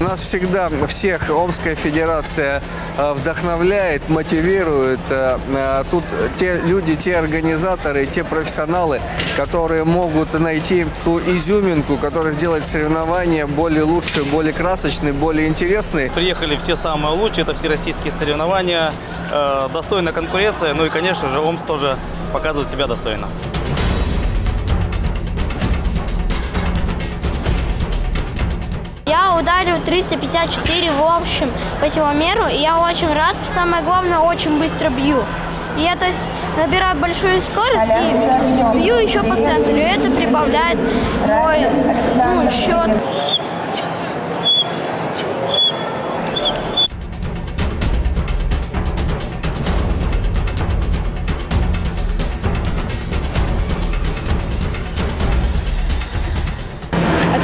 Нас всегда всех Омская Федерация э, вдохновляет, мотивирует. Э, э, Тут те люди, те организаторы, те профессионалы, которые могут найти ту изюминку, которая сделает соревнования более лучше, более красочные, более интересные. Приехали все самые лучшие, это всероссийские соревнования, достойная конкуренция, ну и, конечно же, Омск тоже показывает себя достойно. 354 в общем по силомеру, и я очень рад. Самое главное, очень быстро бью. И я, то есть, набираю большую скорость и бью еще по центру. И это прибавляет мой ну, счет.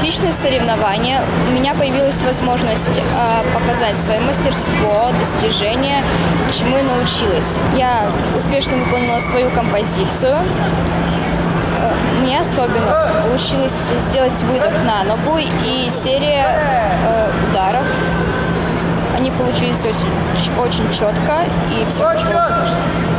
Отличные соревнования. У меня появилась возможность э, показать свое мастерство, достижения, чему я научилась. Я успешно выполнила свою композицию. Э, Мне особенно получилось сделать выдох на ногу и серия э, ударов. Они получились очень, очень четко и все прошло успешно.